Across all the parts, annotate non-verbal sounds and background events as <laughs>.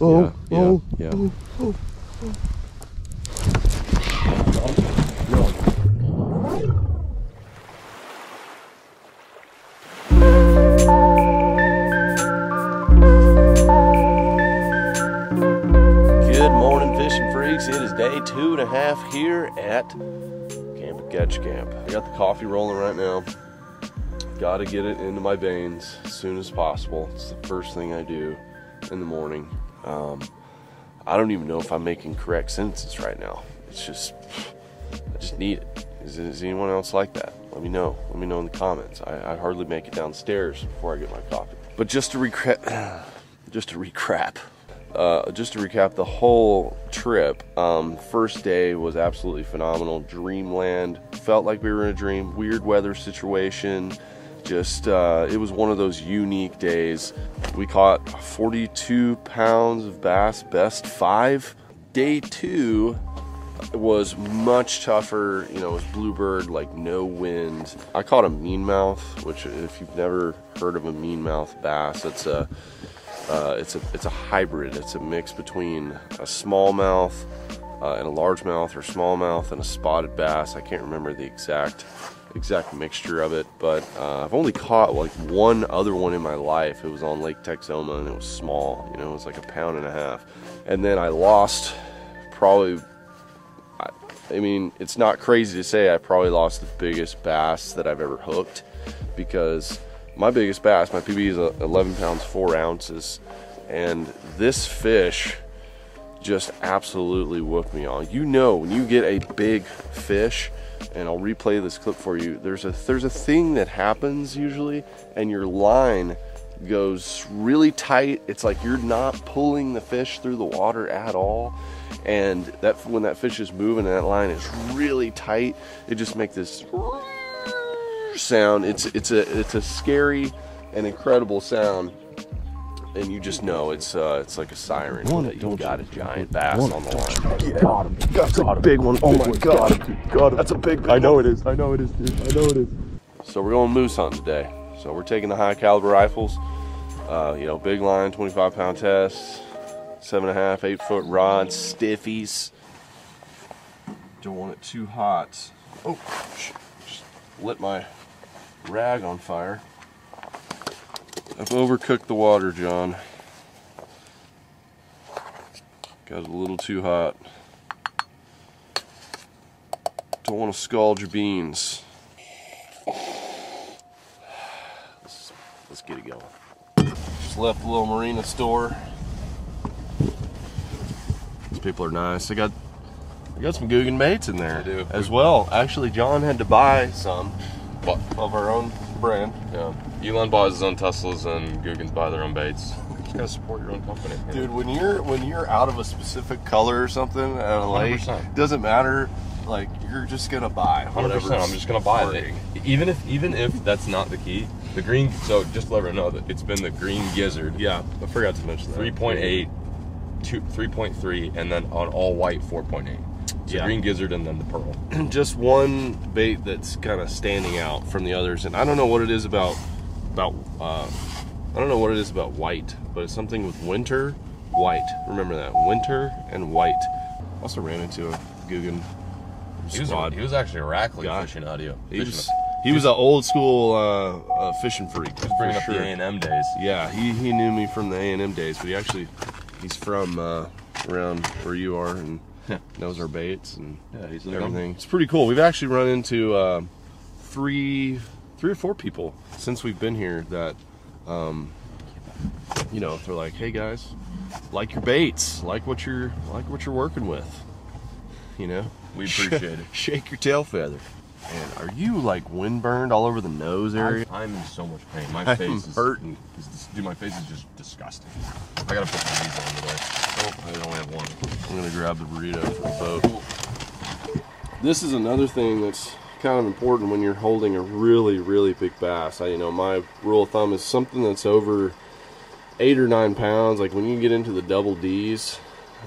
oh, yeah, oh, yeah. oh, oh. Good morning, fishing freaks. It is day two and a half here at Camp at Catch Camp. I got the coffee rolling right now. Got to get it into my veins as soon as possible. It's the first thing I do in the morning. Um, I don't even know if I'm making correct sentences right now. It's just, I just need it. Is, is anyone else like that? Let me know. Let me know in the comments. I, I hardly make it downstairs before I get my coffee. But just to recap, <sighs> just to recap, uh, just to recap the whole trip, um, first day was absolutely phenomenal. Dreamland. Felt like we were in a dream. Weird weather situation. Just, uh, it was one of those unique days. We caught 42 pounds of bass, best five. Day two was much tougher. You know, it was bluebird, like no wind. I caught a mean mouth, which if you've never heard of a mean mouth bass, it's a uh, it's a it's a hybrid. It's a mix between a smallmouth uh, and a largemouth, or smallmouth and a spotted bass. I can't remember the exact exact mixture of it, but uh, I've only caught like one other one in my life. It was on Lake Texoma, and it was small. You know, it was like a pound and a half. And then I lost probably. I, I mean, it's not crazy to say I probably lost the biggest bass that I've ever hooked because my biggest bass, my PB is uh, 11 pounds 4 ounces, and this fish just absolutely whooped me on. You know, when you get a big fish, and I'll replay this clip for you. There's a there's a thing that happens usually, and your line goes really tight. It's like you're not pulling the fish through the water at all. And that when that fish is moving and that line is really tight, it just makes this sound. It's it's a it's a scary and incredible sound, and you just know it's uh, it's like a siren Want that it, you've got you? a giant bass Want on the line. you? Got him. That's a Got him. big one. Oh big my one. god. Got him. Got him. That's a big. big I know one. it is. I know it is, dude. I know it is. So we're going moose hunting today. So we're taking the high caliber rifles. Uh, you know, big line, 25 pound test, seven and a half, eight foot rod, stiffies. Don't want it too hot. Oh, just lit my rag on fire. I've overcooked the water, John. Got it a little too hot. Don't want to scald your beans. Let's, let's get it going. Just left the little marina store. These people are nice. They got they got some Googan baits in there as well. Actually, John had to buy some of our own brand. yeah, Elon buys his own Teslas and Googan's buy their own baits. <laughs> You gotta support your own company, you know? Dude, when you're when you're out of a specific color or something at a lake, doesn't matter. Like you're just gonna buy Hundred percent. I'm just gonna buy it. Even if even if that's not the key, the green. So just let everyone know that it's been the green gizzard. Yeah, I forgot to mention that. 3.8, two, 3.3, and then on all white 4.8. So Yeah. green gizzard and then the pearl. <clears throat> just one bait that's kind of standing out from the others, and I don't know what it is about about uh, I don't know what it is about white, but it's something with winter white. Remember that winter and white. Also ran into a Googan He was, he was actually a Rackley Guy. fishing audio. He fishing was he was an old school uh, uh, fishing freak. he was bringing up sure. the A&M days. Yeah, he, he knew me from the A and M days, but he actually he's from uh, around where you are and Yeah. knows our baits and Yeah, he's everything. It's pretty cool. We've actually run into uh, three three or four people since we've been here that um, you know they're like, hey guys, like your baits, like what you're like what you're working with. You know, We appreciate <laughs> it. Shake your tail feather. And are you like wind burned all over the nose area? I'm, I'm in so much pain. My <laughs> I'm face is hurting. is dude, my face is just disgusting. I gotta put some these on today. Oh, I only have one. I'm gonna grab the burrito for the boat. This is another thing that's kind of important when you're holding a really, really big bass. I, you know, my rule of thumb is something that's over eight or nine pounds. Like when you get into the double D's,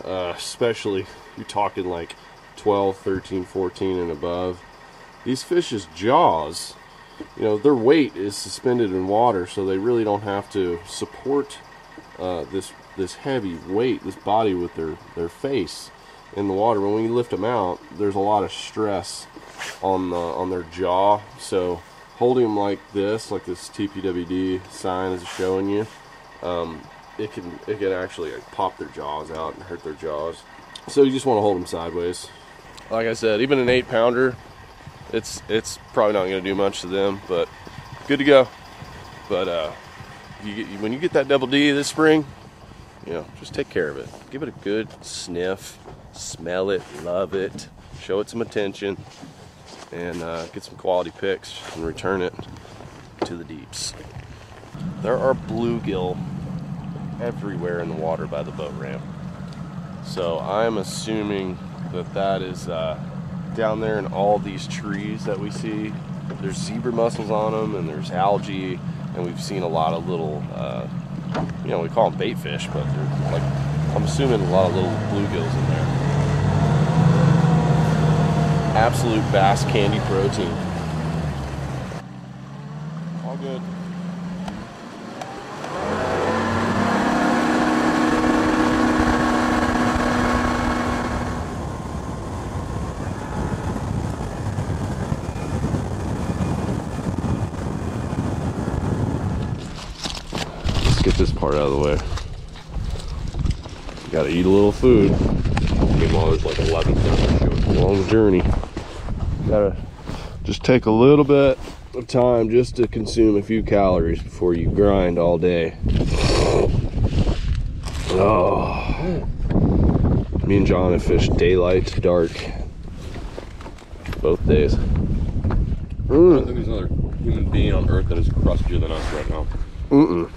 uh, especially you're talking like 12, 13, 14 and above. These fish's jaws, you know, their weight is suspended in water, so they really don't have to support uh, this this heavy weight, this body with their their face in the water. When we lift them out, there's a lot of stress on the on their jaw. So holding them like this, like this TPWD sign is showing you, um, it can it can actually like, pop their jaws out and hurt their jaws. So you just want to hold them sideways. Like I said, even an eight pounder, it's it's probably not going to do much to them, but good to go. But uh, you get, when you get that double D this spring, you know, just take care of it. Give it a good sniff, smell it, love it, show it some attention, and uh, get some quality pics and return it to the deeps. There are bluegill everywhere in the water by the boat ramp. So I'm assuming that that is uh, down there in all these trees that we see. There's zebra mussels on them, and there's algae, and we've seen a lot of little, uh, you know, we call them bait fish, but they're like, I'm assuming a lot of little bluegills in there. Absolute bass candy protein. All good. Let's get this part out of the way. Gotta eat a little food. Meanwhile, there's like 11 pounders showing. Long journey. Gotta just take a little bit of time just to consume a few calories before you grind all day. Oh. Me and John have fished daylight to dark both days. I Mm. don't think there's another human being on earth that is crustier than us right now. Mm-mm.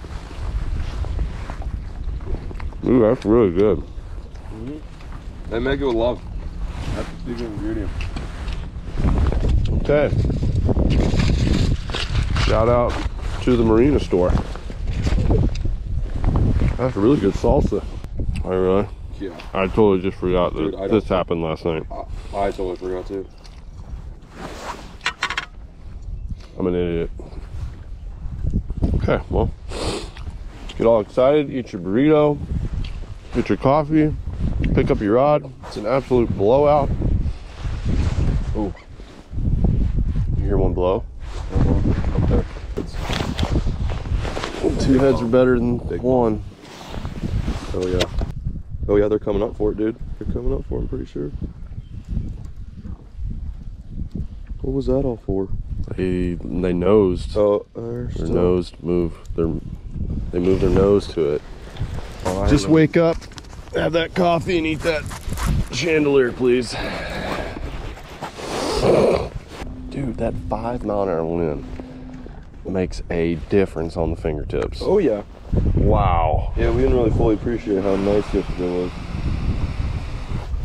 Ooh, that's really good. Mm-hmm. They make it with love. That's the secret ingredient. Okay. Shout out to the Marina store. That's a really good salsa. I really? Yeah. I totally just forgot that Dude, I this happened last night. I, I totally forgot to. I'm an idiot. Okay, well, get all excited, eat your burrito, get your coffee, pick up your rod. It's an absolute blowout. Ooh. You hear one blow? Two heads are better than one. Oh yeah. Oh yeah, they're coming up for it, dude. They're coming up for it, I'm pretty sure. What was that all for? They they nosed. Oh, Their still- nose move. Their they move their nose to it. Oh, Just wake up, have that coffee, and eat that chandelier, please. Dude, that five mile an hour wind makes a difference on the fingertips. Oh yeah. Wow. Yeah, we didn't really fully appreciate how nice yesterday was.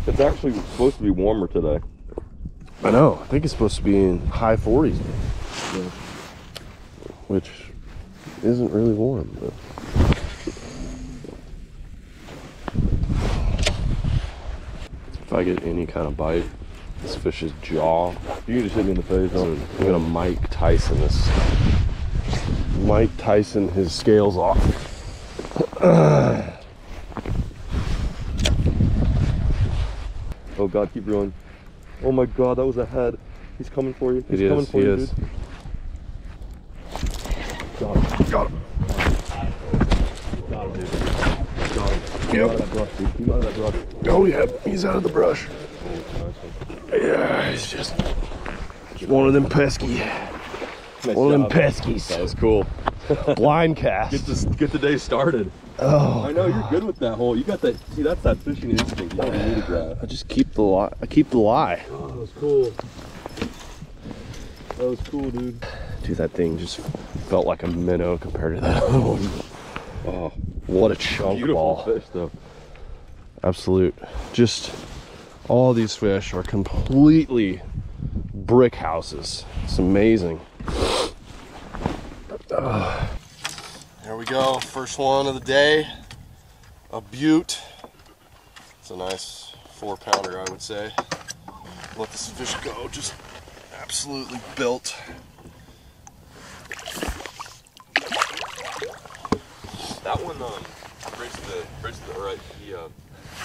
It's actually supposed to be warmer today. I know. I think it's supposed to be in high 40s, which isn't really warm. But. If I get any kind of bite, this fish's jaw, You can just hit me in the face. I'm gonna, I'm gonna Mike Tyson this. Mike Tyson his scales off. Oh god, keep going. Oh my god, that was a head. He's coming for you. He's It coming is, for you, is. dude. Got him. Got him. Got him, dude. Got him. Keep Yep. out of that brush, dude. Keep out of that brush. Oh yeah, he's out of the brush. Yeah, he's just, one of them pesky, one of them peskies. That was cool. <laughs> Blind cast. Get this, get the day started. Oh, I know you're good with that hole. You got that. See, that's that fishing instinct. You don't need to grab. I just keep the lie. I keep the lie. Oh, that was cool. That was cool, dude. Dude, that thing just felt like a minnow compared to that <laughs> other one. Oh, What a chunk beautiful ball. fish, though. Absolute. Just all these fish are completely brick houses. It's amazing. There we go. First one of the day. A butte. It's a nice four pounder, I would say. Let this fish go. Just absolutely built. That one, um, bridged the bridged the right. He uh,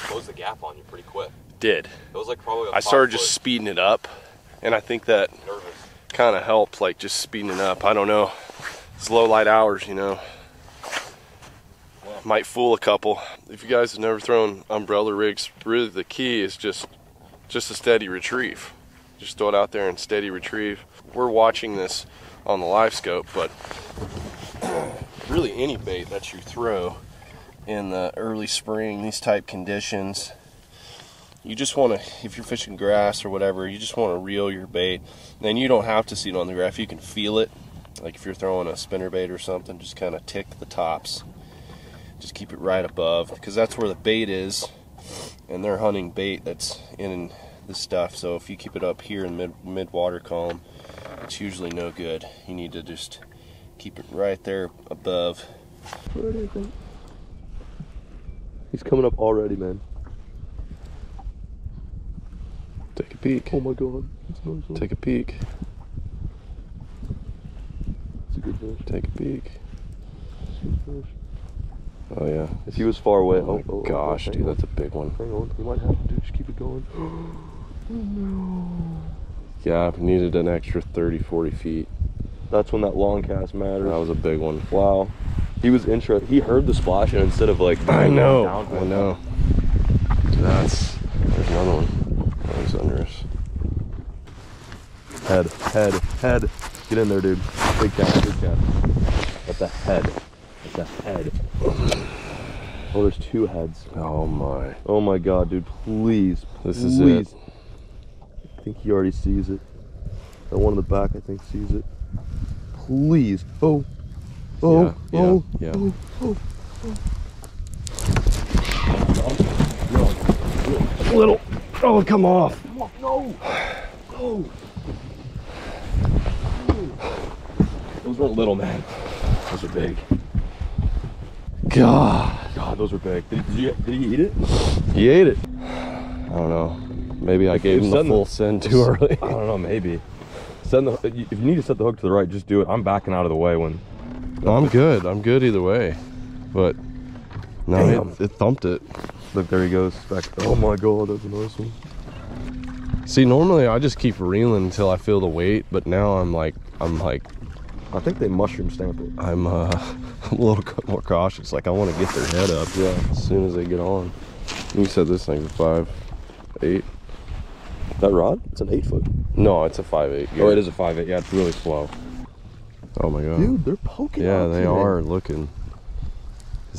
closed the gap on you pretty quick. Did It was like probably. I I started just speeding it up, and I think that kind of helped, like just speeding it up. I don't know. It's low light hours, you know. Might fool a couple. If you guys have never thrown umbrella rigs, really the key is just just a steady retrieve. Just throw it out there and steady retrieve. We're watching this on the live scope, but really any bait that you throw in the early spring, these type conditions, you just want to, if you're fishing grass or whatever, you just want to reel your bait. Then you don't have to see it on the graph. You can feel it. Like if you're throwing a spinner bait or something, just kind of tick the tops. Just keep it right above because that's where the bait is, and they're hunting bait that's in this stuff. So if you keep it up here in mid mid water column, it's usually no good. You need to just keep it right there above. Where do you think? He's coming up already, man. Take a peek. Oh my god. Nice. Take a peek. It's a good fish. Take a peek. Oh yeah. If he was far away, Oh, oh, oh, oh, oh, gosh, dude, on. that's a big one. Hang on, we might have to do. Just keep it going. <gasps> Oh, yeah, I needed an extra 30, 40 feet. That's when that long cast matters. That was a big one. Wow. He was interested. He heard the splash, and instead of like, I know. I know. That's there's another one. That was under us. Head, head, head. Get in there, dude. Big cast, big cast. At the head. At the head. Oh, there's two heads. Oh my. Oh my god, dude. Please. This is please. it. I think he already sees it. That one in the back, I think, sees it. Please. Oh. Oh. Yeah, oh. yeah, oh, yeah. Oh. Oh. oh. Little. Oh, come off. No. No. Those weren't little, man. Those are big. God. God, those were big. Did, did, you, did he eat it? He ate it. I don't know. Maybe I gave him the send the- full send too early. I don't know, maybe. Send the if you need to set the hook to the right, just do it. I'm backing out of the way when No, I'm good. I'm good either way. But no, it, it thumped it. Look, there he goes. Back. Oh my god, that's a nice one. See, normally I just keep reeling until I feel the weight, but now I'm like, I'm like, I think they mushroom stamp it. I'm uh, I'm <laughs> a little co- more cautious. Like I want to get their head up. Yeah. As soon as they get on. You said this thing's a five, eight. That rod? It's an eight foot. No, it's a five eight. Oh, it is a five eight. Yeah, it's really slow. Oh my god. Dude, they're poking Yeah, they are looking.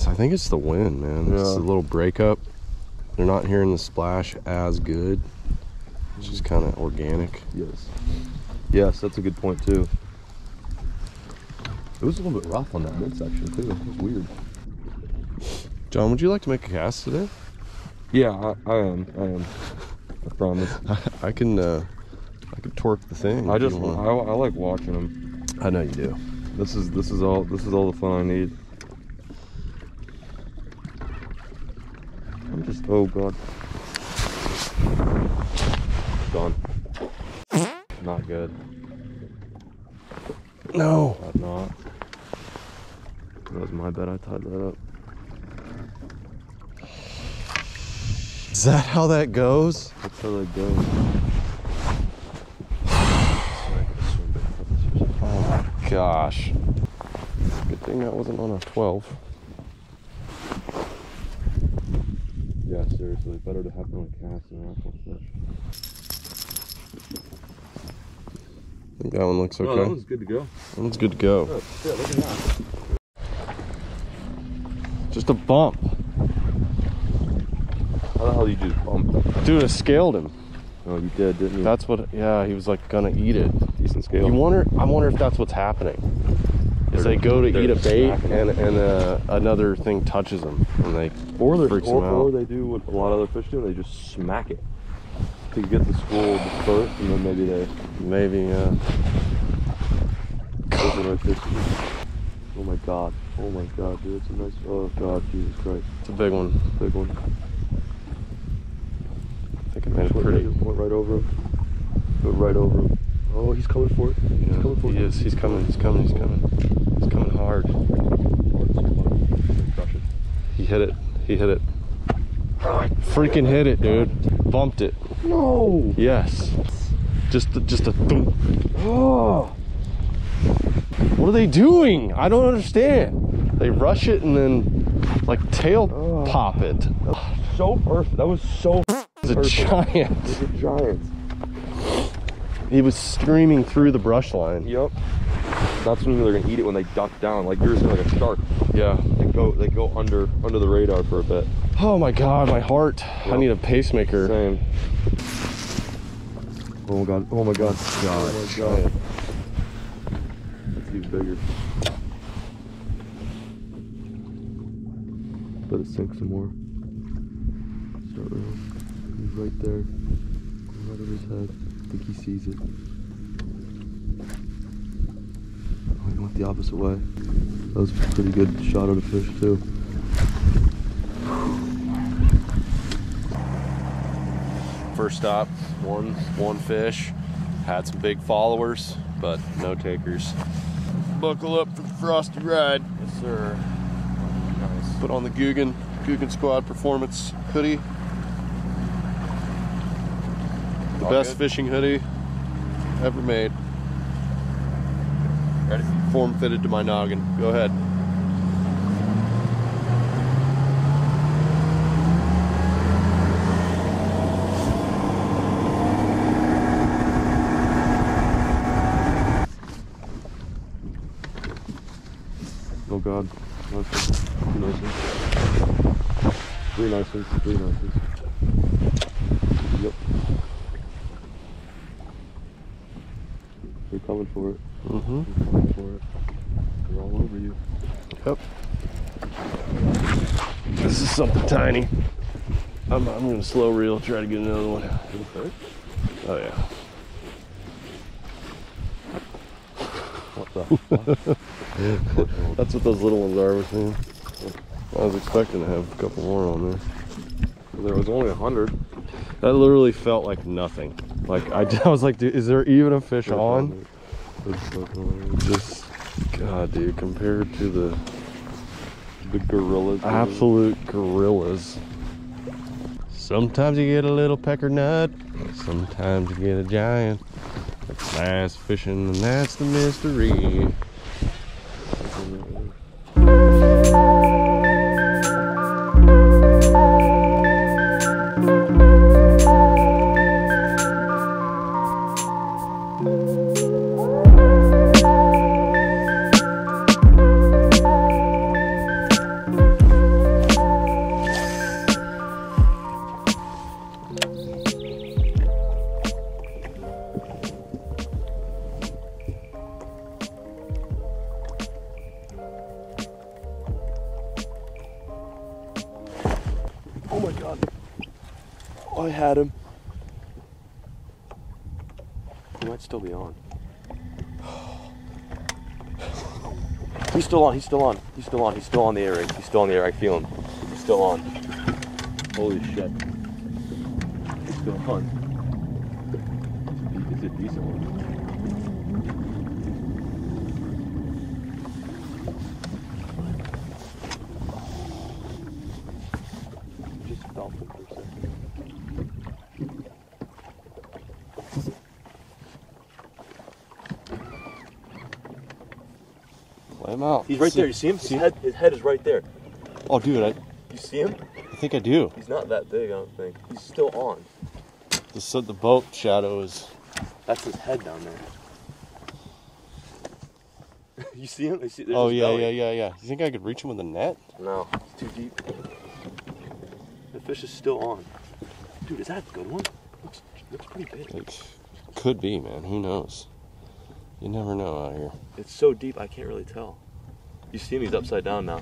I think it's the wind, man. It's a little breakup. They're not hearing the splash as good. It's just kind of organic. Yes. Yes, that's a good point too. It was a little bit rough on that midsection too. It was weird. John, would you like to make a cast today? Yeah, I, I am. I am. I promise. <laughs> I can, uh, I can torque the thing. I just I. I like watching them. I know you do. This is this is all this is all the fun I need. I'm just. Oh god. Gone. Not good. No. But not. That was my bad. I tied that up. Is that how that goes? That's how that goes. Oh my gosh. Good thing that wasn't on a 12. Yeah, seriously, better to have on a cast than an actual fish. I think that one looks oh, okay. that one's good to go. That one's good to go. Oh, yeah, look at that. Just a bump. How the hell did you just bump that? Dude, I scaled him. Oh, you did, didn't you? That's what, yeah, he was like gonna eat it. Decent scale. You wonder, I wonder if that's what's happening. Is They're- they go to eat a bait and, and uh, another thing touches them and they or they freaks or, them or they do what a lot of other fish do. They just smack it to get the school first, and then maybe they Maybe, uh, fish. Oh my god! Oh my god, dude! It's a nice. Oh god, Jesus Christ! it's a big one. Big one. I think I made it pretty. Went right over him. Went right over him. Oh, he's coming for it. He's coming for he it. is. He's coming. He's coming. He's coming. He's coming hard. He hit it. He hit it. Freaking hit it, dude. Bumped it. No. Yes. Just just a thump. Oh. What are they doing? I don't understand. They rush it and then like tail oh. pop it. So perfect. That was so. It's a Perfect. giant. It's a giant. He was screaming through the brush line. Yep. That's when they're gonna eat it when they duck down, like yours like a shark. Yeah. They go they go under under the radar for a bit. Oh my god, my heart. I need a pacemaker. Same. Oh my god. Oh my god. God. Oh my god. That's even bigger. Let it sink some more. Start rolling. He's right there. Right over his head. I think he sees it. Oh, he went the opposite way. That was a pretty good shot at a fish too. First stop, one one fish. Had some big followers, but no takers. Buckle up for the frosty ride. Yes, sir. Nice. Put on the Googan Googan Squad Performance hoodie. The All best good? fishing hoodie ever made. Ready? Form fitted to my noggin. Go ahead. Oh god. Nice one. Two nice ones. Three nice ones. Three nice ones. Yep. They're coming for it. Mm-hmm. They're coming for it. They're all over you. Yep. This is something tiny. I'm, I'm gonna slow reel, try to get another one. Oh yeah. What the fuck? <laughs> That's what those little ones are with me. I was expecting to have a couple more on there. there was only a hundred. That literally felt like nothing. Like I, <laughs> I was like, dude, is there even a fish on? Just, God, dude, compared to the The gorillas. absolute gorillas. Sometimes you get a little pecker nut, sometimes you get a giant. That's bass fishing, and that's the mystery. He's still on, he's still on, he's still on, he's still on the A-rig. He's still on the air, I feel him. He's still on. Holy shit. He's still on. It's a decent one. Just felt him for a second. Let him out. He's right there. You see him? His head, his head is right there. Oh, dude, I, You see him? I think I do. He's not that big, I don't think. He's still on. The, so the boat shadow is. That's his head down there. <laughs> you see him? You see, oh yeah, belly. yeah, yeah, yeah. You think I could reach him with a net? No, it's too deep. The fish is still on. Dude, is that a good one? Looks, looks pretty big. Like, could be, man. Who knows? You never know out here. It's so deep, I can't really tell. You see him? He's upside down now.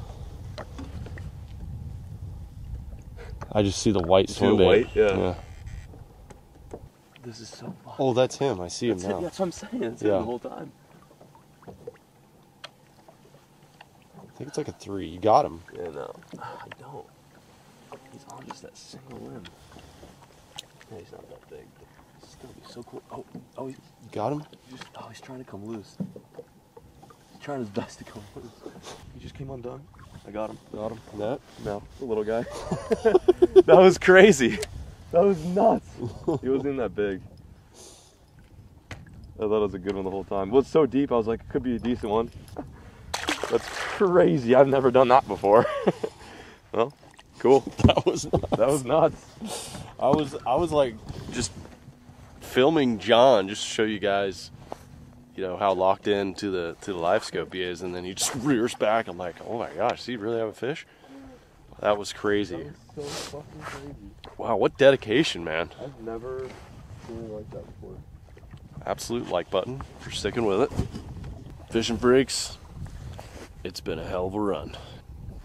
I just see the white You see swim the bait. white? Yeah. This is so fun. Oh, that's him. I see him That's, it. now. That's what I'm saying. That's it Yeah. the whole time. I think it's like a three. You got him. Yeah, no. I don't. He's on just that single limb. Yeah, he's not that big. But still, be so cool. Oh, oh, he's You got him. just, oh, he's trying to come loose. He's trying his best to come. He just came undone. I got him. Got him. Net. No, the little guy. <laughs> that was crazy. That was nuts. he wasn't even that big. I thought it was a good one the whole time. Well, it's so deep, I was like, it could be a decent one. That's crazy. I've never done that before. <laughs> well, cool. <laughs> That was. nuts. That was nuts. I was. I was like just filming John just to show you guys, you know, how locked in to the to the live scope he is, and then he just <laughs> rears back. I'm like, oh my gosh, does he really have a fish? That was crazy. So fucking crazy. Wow, what dedication, man. I've never seen it like that before. absolute like button for sticking with it. Fishing freaks, it's been a hell of a run.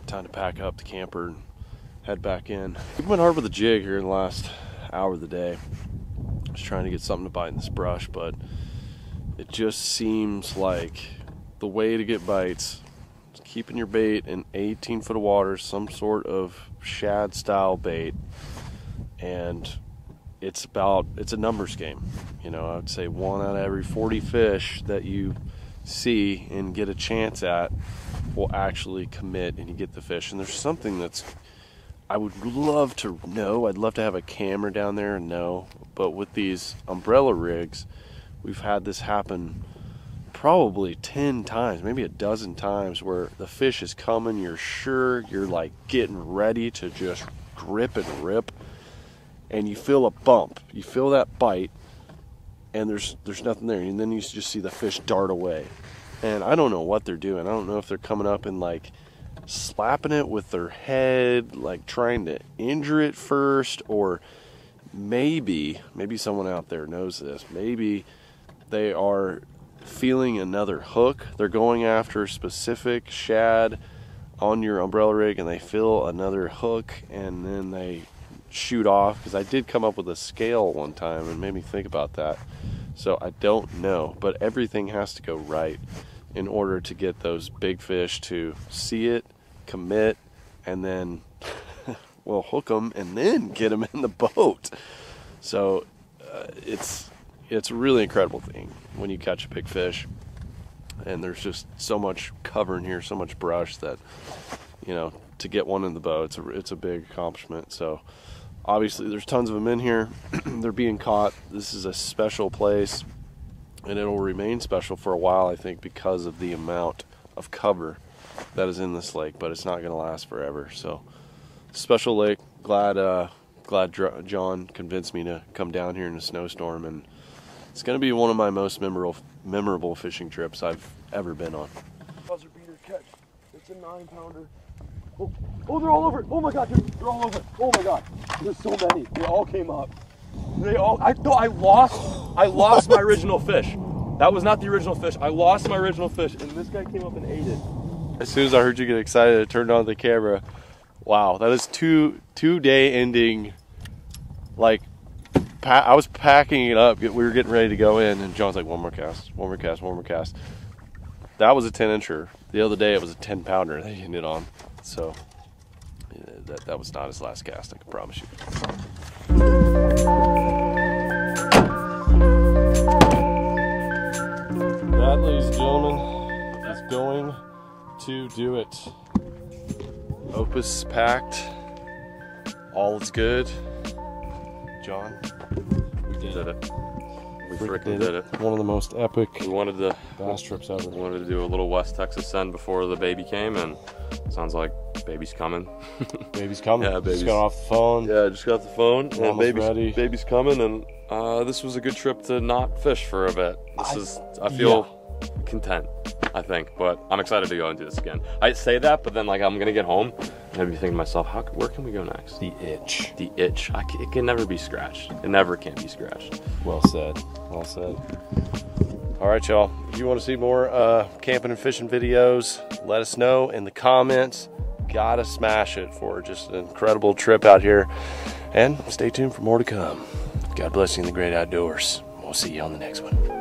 Time to pack up the camper and head back in. We went hard with the jig here in the last hour of the day. Just trying to get something to bite in this brush, but it just seems like the way to get bites is keeping your bait in 18 foot of water, some sort of shad style bait, and it's about it's a numbers game. You know, I would say one out of every 40 fish that you see and get a chance at will actually commit and you get the fish. And there's something that's I would love to know. I'd love to have a camera down there and know. But with these umbrella rigs, we've had this happen probably 10 times, maybe a dozen times where the fish is coming, you're sure, you're like getting ready to just grip and rip and you feel a bump. You feel that bite and there's there's nothing there and then you just see the fish dart away. And I don't know what they're doing. I don't know if they're coming up and like slapping it with their head, like trying to injure it first or maybe maybe someone out there knows this. Maybe they are feeling another hook. They're going after specific shad on your umbrella rig and they feel another hook and then they shoot off because I did come up with a scale one time and made me think about that. So I don't know, but everything has to go right in order to get those big fish to see it, commit, and then <laughs> well hook them and then get them in the boat. So uh, it's it's a really incredible thing when you catch a big fish, and there's just so much cover in here, so much brush that you know to get one in the boat, it's a it's a big accomplishment. So obviously there's tons of them in here. <clears throat> They're being caught. This is a special place, and it'll remain special for a while, I think, because of the amount of cover that is in this lake. But it's not going to last forever. So special lake. Glad uh, glad John convinced me to come down here in a snowstorm, and it's going to be one of my most memorable memorable fishing trips I've ever been on. Buzzer beater catch. It's a nine pounder. Oh, oh, they're all over. Oh my god, dude, they're all over. Oh my god, there's so many. They all came up. They all. I thought I lost. I lost my original fish. That was not the original fish. I lost my original fish, and this guy came up and ate it. As soon as I heard you get excited, I turned on the camera. Wow, that is two two day ending. Like, pa- I was packing it up. We were getting ready to go in, and John's like, "One more cast, one more cast, one more cast." That was a ten incher. The other day, it was a ten pounder that he ended on. So yeah, that that was not his last cast. I can promise you. That, ladies and gentlemen, is going to do it. Opus packed. All is good. John, We did it. We freaking freaking did it. One of the most epic We wanted to bass trips ever. we wanted to do a little West Texas send before the baby came, and sounds like baby's coming. <laughs> Baby's coming. Yeah, baby's- Just got off the phone. Yeah, I just got the phone, We're and baby's, ready. baby's coming, and uh, this was a good trip to not fish for a bit. This is, I feel content, I think, but I'm excited to go and do this again. I say that, but then like I'm gonna get home, and I'd be thinking to myself, how, where can we go next? The itch. The itch, I c it can never be scratched. It never can be scratched. Well said. Well said. All right, y'all. If you want to see more uh, camping and fishing videos, let us know in the comments. Gotta smash it for just an incredible trip out here. And stay tuned for more to come. God bless you in the great outdoors. We'll see you on the next one.